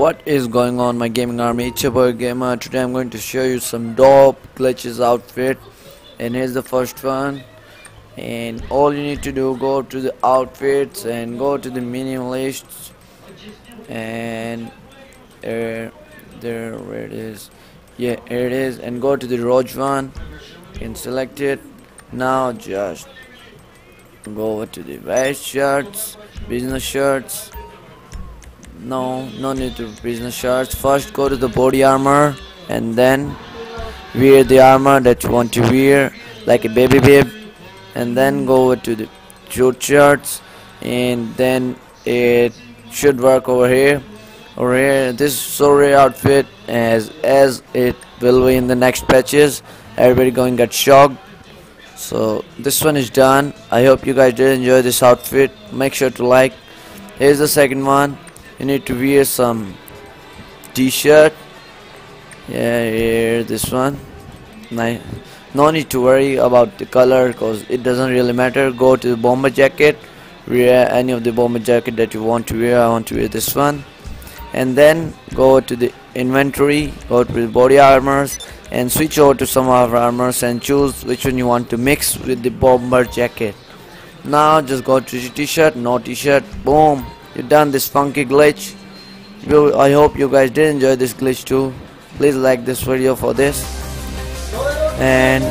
What is going on my gaming army? It's your boy Gamer. Today I'm going to show you some dope glitches outfit and here's the first one. And all you need to do go to the outfits and go to the menu lists. And there there where it is. Yeah here it is. And go to the Roach one and select it. Now just go over to the vest shirts business shirts no no need to business shirts first go to the body armor and then wear the armor that you want to wear like a baby bib and then go over to the short shirts and then it should work over here. Over here this sorry outfit as as it will be in the next patches. Everybody going get shocked. So this one is done. I hope you guys did enjoy this outfit. Make sure to like. Here's the second one you need to wear some t-shirt. Yeah here this one. Nice no need to worry about the color because it doesn't really matter. Go to the bomber jacket. Wear any of the bomber jacket that you want to wear. I want to wear this one. And then go to the inventory. Go to the body armors and switch over to some of our armors and choose which one you want to mix with the bomber jacket. Now just go to t-shirt no t-shirt. Boom you done this funky glitch. I hope you guys did enjoy this glitch too. Please like this video for this. And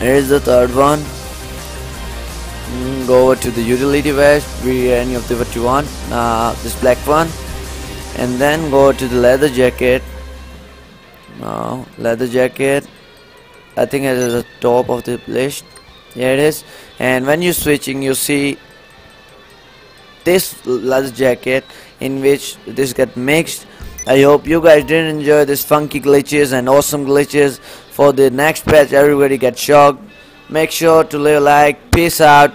here's the third one. Mm, go over to the utility vest wear any of the what you want. Uh, this black one. And then go to the leather jacket. Now leather jacket. I think it is the top of the list. Here it is. And when you're switching you see this leather jacket in which this get mixed. I hope you guys did enjoy this funky glitches and awesome glitches. For the next patch everybody get shocked. Make sure to leave a like. Peace out